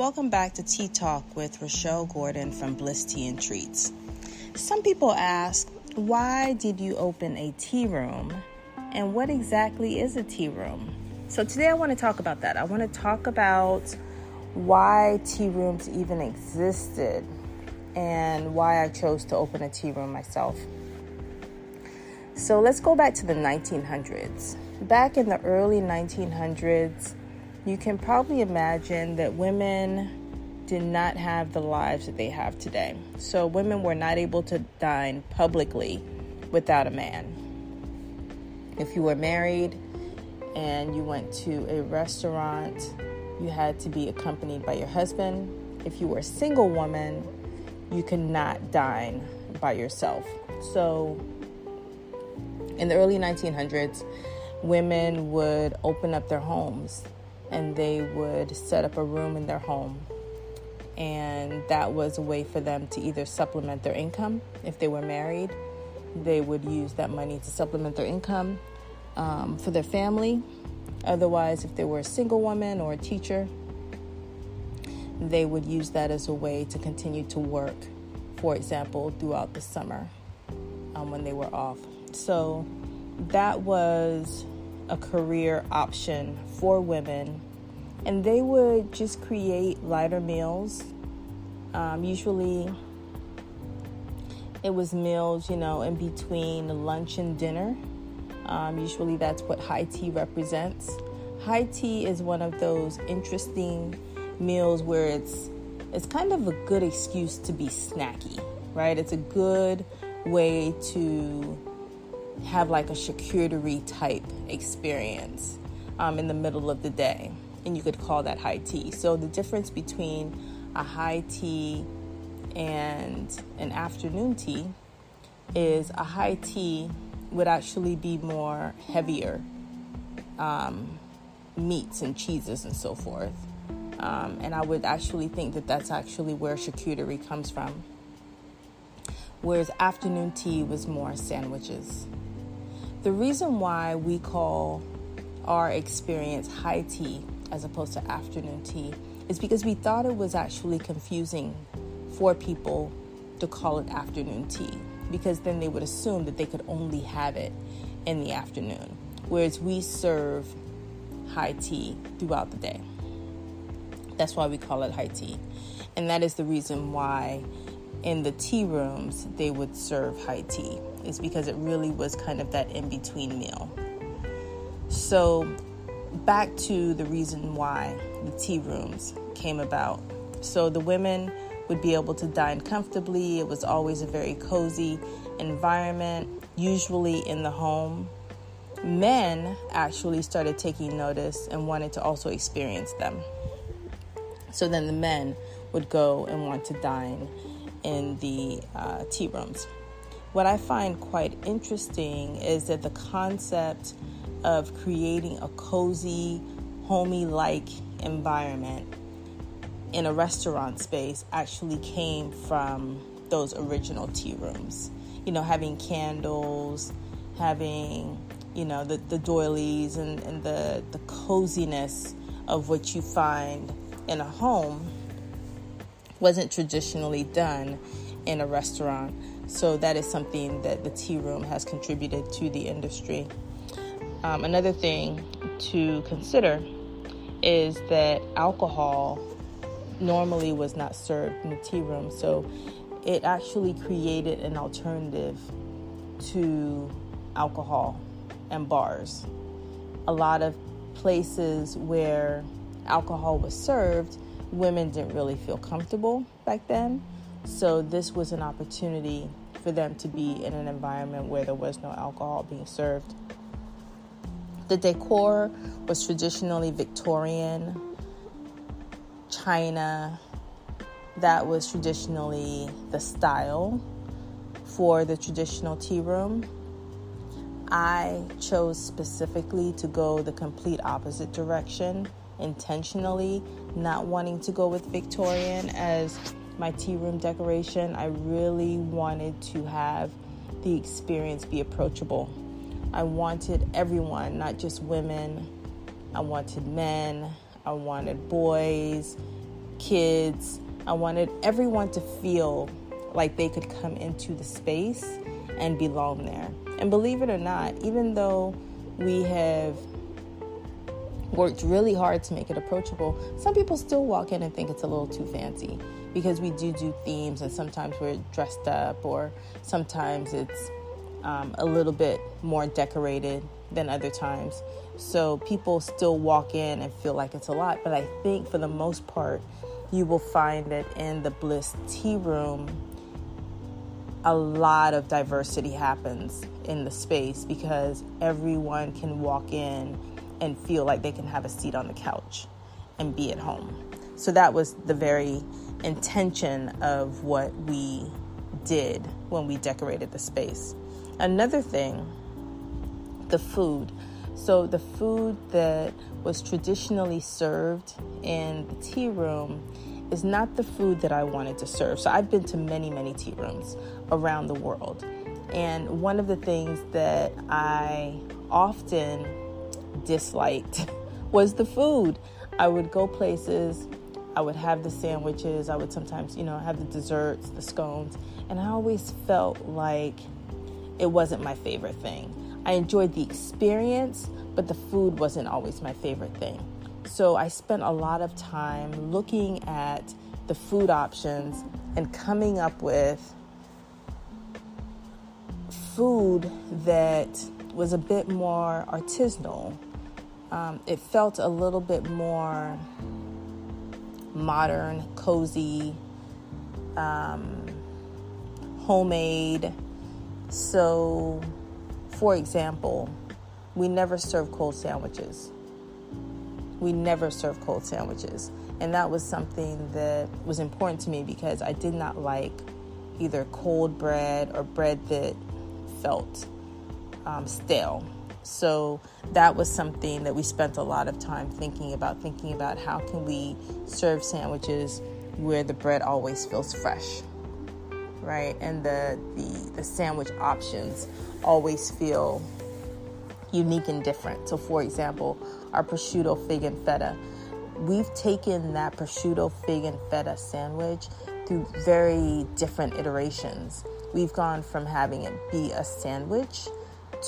Welcome back to Tea Talk with Rochelle Gordon from Bliss Tea and Treats. Some people ask, why did you open a tea room? And what exactly is a tea room? So, today I want to talk about that. I want to talk about why tea rooms even existed and why I chose to open a tea room myself. So, let's go back to the 1900s. Back in the early 1900s, you can probably imagine that women did not have the lives that they have today. So, women were not able to dine publicly without a man. If you were married and you went to a restaurant, you had to be accompanied by your husband. If you were a single woman, you could not dine by yourself. So, in the early 1900s, women would open up their homes and they would set up a room in their home. And that was a way for them to either supplement their income. If they were married, they would use that money to supplement their income um, for their family. Otherwise, if they were a single woman or a teacher, they would use that as a way to continue to work, for example, throughout the summer um, when they were off. So that was a career option for women, and they would just create lighter meals. Um, usually, it was meals, you know, in between lunch and dinner. Um, usually, that's what high tea represents. High tea is one of those interesting meals where it's it's kind of a good excuse to be snacky, right? It's a good way to have like a charcuterie type experience um, in the middle of the day. And you could call that high tea. So the difference between a high tea and an afternoon tea is a high tea would actually be more heavier um, meats and cheeses and so forth. Um, and I would actually think that that's actually where charcuterie comes from. Whereas afternoon tea was more sandwiches. The reason why we call our experience high tea as opposed to afternoon tea is because we thought it was actually confusing for people to call it afternoon tea because then they would assume that they could only have it in the afternoon, whereas we serve high tea throughout the day. That's why we call it high tea. And that is the reason why in the tea rooms they would serve high tea is because it really was kind of that in between meal. So, back to the reason why the tea rooms came about. So, the women would be able to dine comfortably. It was always a very cozy environment, usually in the home. Men actually started taking notice and wanted to also experience them. So then the men would go and want to dine in the uh, tea rooms. What I find quite interesting is that the concept of creating a cozy, homey like environment in a restaurant space actually came from those original tea rooms. You know, having candles, having, you know, the, the doilies and, and the, the coziness of what you find in a home wasn't traditionally done in a restaurant. So that is something that the tea room has contributed to the industry. Um, another thing to consider is that alcohol normally was not served in the tea room, so it actually created an alternative to alcohol and bars. A lot of places where alcohol was served, women didn't really feel comfortable back then. So, this was an opportunity for them to be in an environment where there was no alcohol being served. The decor was traditionally Victorian, China. That was traditionally the style for the traditional tea room. I chose specifically to go the complete opposite direction, intentionally, not wanting to go with Victorian as my tea room decoration, I really wanted to have the experience be approachable. I wanted everyone, not just women. I wanted men. I wanted boys, kids. I wanted everyone to feel like they could come into the space and belong there. And believe it or not, even though we have worked really hard to make it approachable, some people still walk in and think it's a little too fancy because we do do themes and sometimes we're dressed up or sometimes it's um, a little bit more decorated than other times. So people still walk in and feel like it's a lot. But I think for the most part, you will find that in the Bliss Tea Room, a lot of diversity happens in the space because everyone can walk in and feel like they can have a seat on the couch and be at home. So that was the very intention of what we did when we decorated the space. Another thing, the food. So, the food that was traditionally served in the tea room is not the food that I wanted to serve. So, I've been to many, many tea rooms around the world. And one of the things that I often disliked was the food. I would go places, I would have the sandwiches, I would sometimes, you know, have the desserts, the scones, and I always felt like it wasn't my favorite thing. I enjoyed the experience, but the food wasn't always my favorite thing. So I spent a lot of time looking at the food options and coming up with food that was a bit more artisanal. Um, it felt a little bit more modern, cozy, um, homemade. So, for example, we never serve cold sandwiches. We never serve cold sandwiches. And that was something that was important to me because I did not like either cold bread or bread that felt um, stale. So that was something that we spent a lot of time thinking about, thinking about how can we serve sandwiches where the bread always feels fresh, right? And the the, the sandwich options always feel unique and different. So, for example, our prosciutto fig and feta, we've taken that prosciutto fig and feta sandwich through very different iterations. We've gone from having it be a sandwich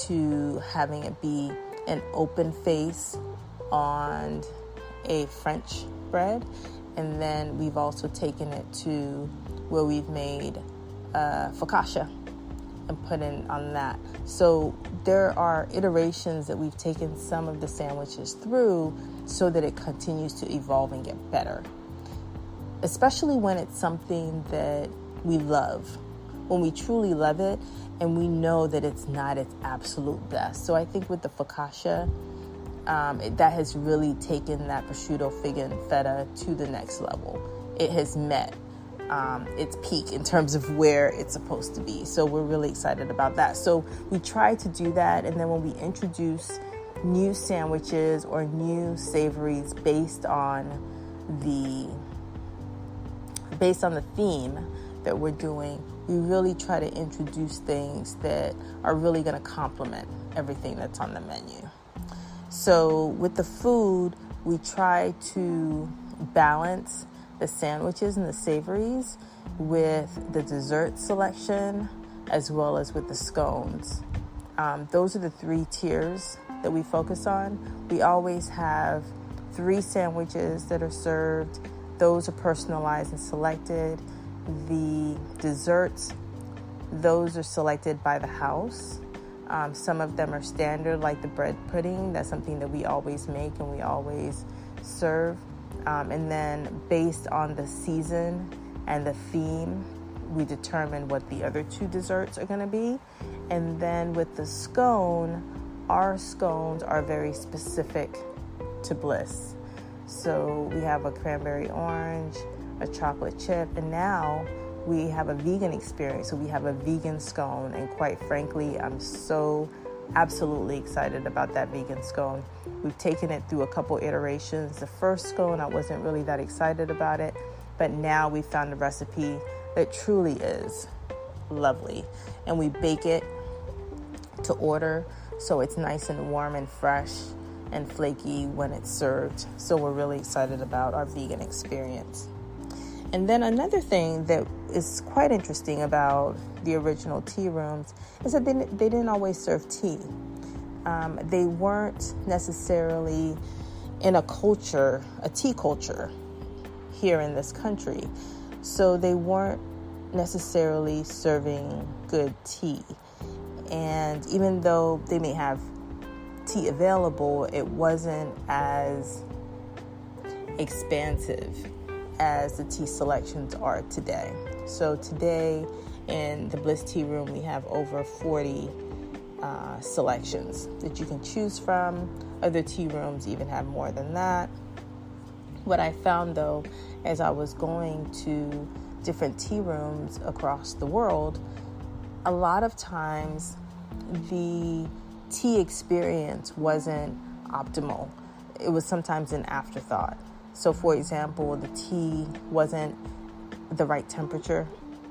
to having it be an open face on a French bread. And then we've also taken it to where we've made uh, focaccia and put in on that. So there are iterations that we've taken some of the sandwiches through so that it continues to evolve and get better. Especially when it's something that we love. When we truly love it and we know that it's not its absolute best. So I think with the focaccia, um, it, that has really taken that prosciutto fig and feta to the next level. It has met um, its peak in terms of where it's supposed to be. So we're really excited about that. So we try to do that, and then when we introduce new sandwiches or new savories based on the based on the theme that we're doing, we really try to introduce things that are really going to complement everything that's on the menu. So, with the food, we try to balance the sandwiches and the savories with the dessert selection as well as with the scones. Um, those are the three tiers that we focus on. We always have three sandwiches that are served, those are personalized and selected the desserts, those are selected by the house. Um, some of them are standard, like the bread pudding. That's something that we always make and we always serve. Um, and then, based on the season and the theme, we determine what the other two desserts are going to be. And then, with the scone, our scones are very specific to Bliss. So, we have a cranberry orange, a chocolate chip, and now we have a vegan experience. So we have a vegan scone, and quite frankly, I'm so absolutely excited about that vegan scone. We've taken it through a couple iterations. The first scone, I wasn't really that excited about it, but now we found a recipe that truly is lovely. And we bake it to order so it's nice and warm and fresh and flaky when it's served. So we're really excited about our vegan experience. And then another thing that is quite interesting about the original tea rooms is that they, they didn't always serve tea. Um, they weren't necessarily in a culture, a tea culture here in this country. So they weren't necessarily serving good tea. And even though they may have tea available, it wasn't as expansive as the tea selections are today. So today in the Bliss Tea Room, we have over 40 uh, selections that you can choose from. Other tea rooms even have more than that. What I found though, as I was going to different tea rooms across the world, a lot of times the tea experience wasn't optimal. It was sometimes an afterthought. So, for example, the tea wasn't the right temperature,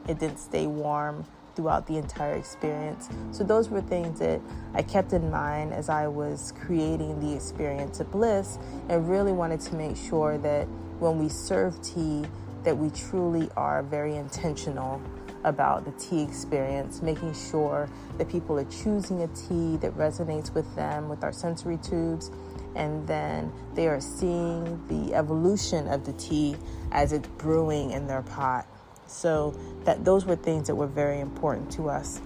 it didn't stay warm throughout the entire experience. So, those were things that I kept in mind as I was creating the experience of bliss and really wanted to make sure that when we serve tea, that we truly are very intentional about the tea experience, making sure that people are choosing a tea that resonates with them, with our sensory tubes, and then they are seeing the evolution of the tea as it's brewing in their pot. So that those were things that were very important to us.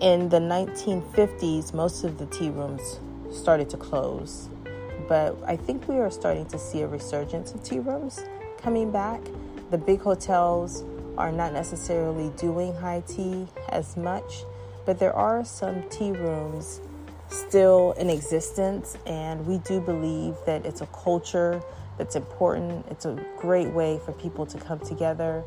In the 1950s, most of the tea rooms started to close, but I think we are starting to see a resurgence of tea rooms coming back. The big hotels are not necessarily doing high tea as much, but there are some tea rooms still in existence, and we do believe that it's a culture that's important. It's a great way for people to come together,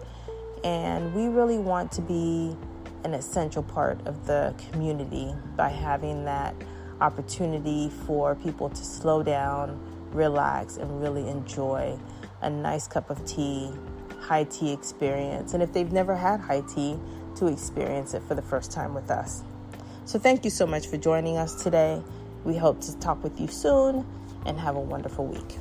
and we really want to be an essential part of the community by having that opportunity for people to slow down, relax, and really enjoy a nice cup of tea, high tea experience. And if they've never had high tea, to experience it for the first time with us. So, thank you so much for joining us today. We hope to talk with you soon and have a wonderful week.